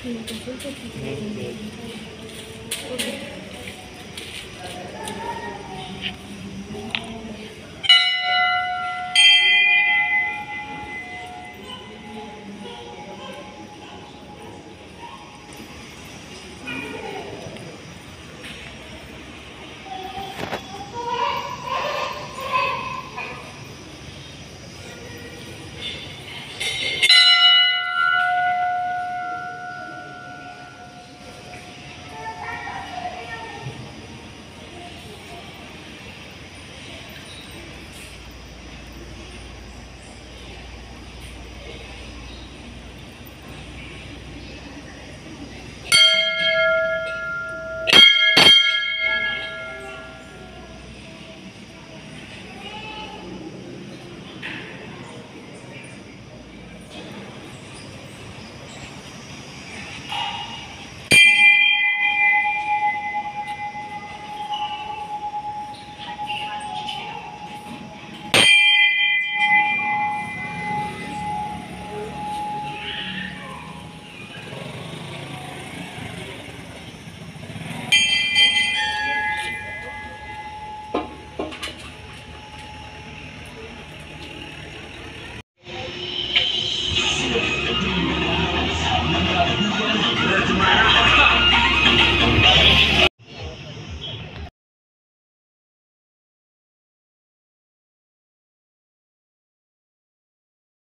Thank you.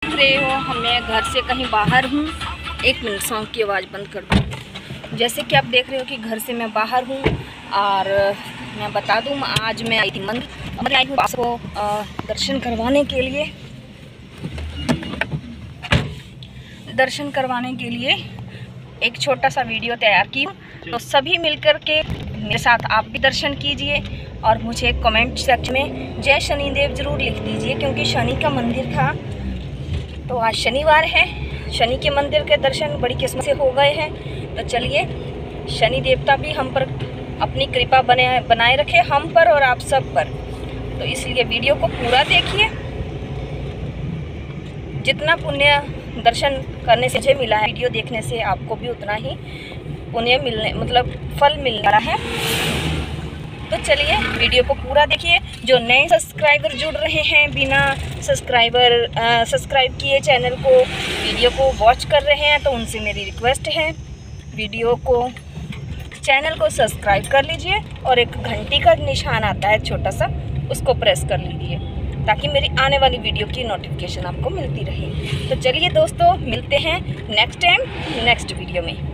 रहे हो, हमें घर से कहीं बाहर हूँ। एक मिनट सॉन्ग की आवाज़ बंद कर दूँ। जैसे कि आप देख रहे हो कि घर से मैं बाहर हूँ और मैं बता दूँ, आज मैं आई थी मंदिर। मंदिर आई हूँ को दर्शन करवाने के लिए। दर्शन करवाने के लिए एक छोटा सा वीडियो तैयार की तो सभी मिलकर के मेरे साथ आप भी दर्शन कीजिए और मुझे कमेंट सेक्शन में जय शनिदेव ज़रूर लिख दीजिए, क्योंकि शनि का मंदिर था। तो आज शनिवार है। शनि के मंदिर के दर्शन बड़ी किस्मत से हो गए हैं। तो चलिए, शनि देवता भी हम पर अपनी कृपा बने बनाए रखे, हम पर और आप सब पर। तो इसलिए वीडियो को पूरा देखिए। जितना पुण्य दर्शन करने से मुझे मिला है, वीडियो देखने से आपको भी उतना ही पुण्य मिलने मतलब फल मिल रहा है। तो चलिए, वीडियो को पूरा देखिए। जो नए सब्सक्राइबर जुड़ रहे हैं बिना सब्सक्राइबर सब्सक्राइब किए चैनल को, वीडियो को वॉच कर रहे हैं तो उनसे मेरी रिक्वेस्ट है। वीडियो को, चैनल को सब्सक्राइब कर लीजिए और एक घंटी का निशान आता है छोटा सा, उसको प्रेस कर लीजिए। ताकि मेरी आने वाली वीडियो की नोटिफिकेशन आपको मिलती रहे। तो चलिए दोस्तों, मिलते हैं नेक्स्ट टाइम नेक्स्ट वीडियो में।